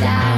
down.